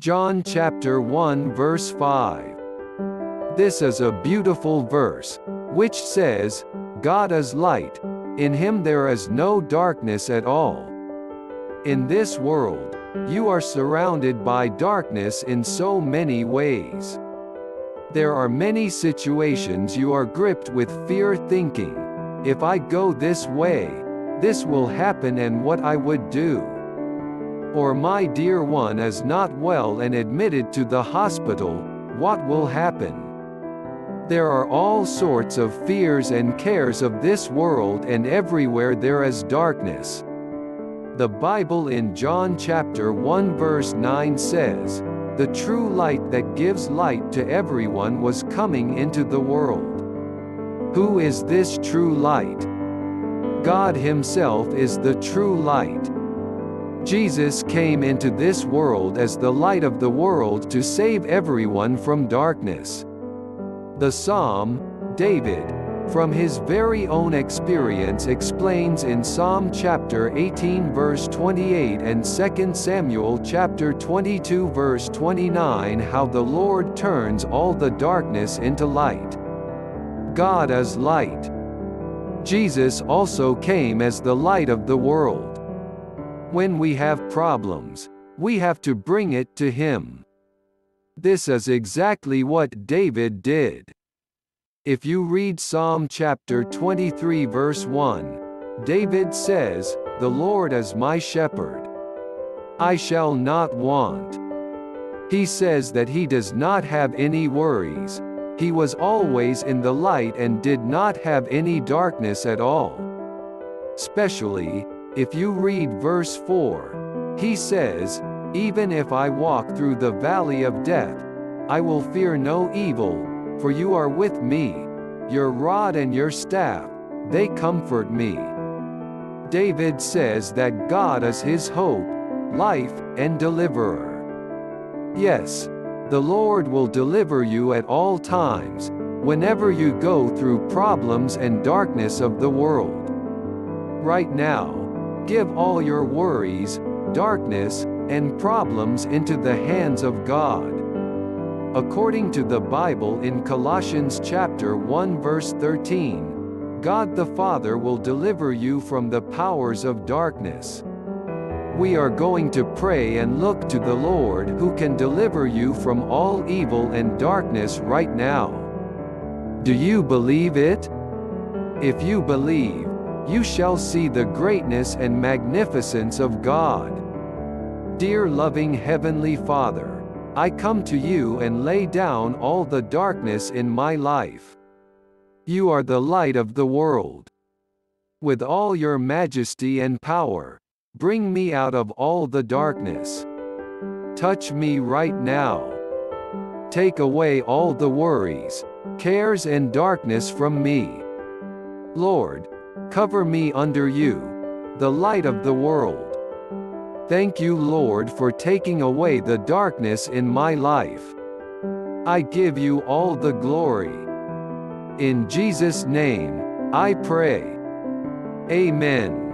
John chapter 1 verse 5. This is a beautiful verse, which says, God is light, in him there is no darkness at all. In this world, you are surrounded by darkness in so many ways. There are many situations you are gripped with fear thinking, if I go this way, this will happen and what I would do. Or my dear one is not well and admitted to the hospital, what will happen? There are all sorts of fears and cares of this world and everywhere there is darkness. The Bible in John chapter 1 verse 9 says, The true light that gives light to everyone was coming into the world. Who is this true light? God himself is the true light. Jesus came into this world as the light of the world to save everyone from darkness. The Psalm, David, from his very own experience explains in Psalm chapter 18 verse 28 and 2 Samuel chapter 22 verse 29 how the Lord turns all the darkness into light. God is light. Jesus also came as the light of the world. When we have problems, we have to bring it to Him. This is exactly what David did. If you read Psalm chapter 23 verse 1, David says, The Lord is my shepherd. I shall not want. He says that he does not have any worries, he was always in the light and did not have any darkness at all. Especially, if you read verse 4, he says, Even if I walk through the valley of death, I will fear no evil, for you are with me. Your rod and your staff, they comfort me. David says that God is his hope, life, and deliverer. Yes, the Lord will deliver you at all times, whenever you go through problems and darkness of the world. Right now, give all your worries, darkness, and problems into the hands of God. According to the Bible in Colossians chapter 1 verse 13, God the Father will deliver you from the powers of darkness. We are going to pray and look to the Lord who can deliver you from all evil and darkness right now. Do you believe it? If you believe, you shall see the greatness and magnificence of God. Dear loving Heavenly Father, I come to you and lay down all the darkness in my life. You are the light of the world. With all your majesty and power, bring me out of all the darkness. Touch me right now. Take away all the worries, cares and darkness from me. Lord, cover me under you, the light of the world. Thank you Lord for taking away the darkness in my life. I give you all the glory. In Jesus' name, I pray. Amen.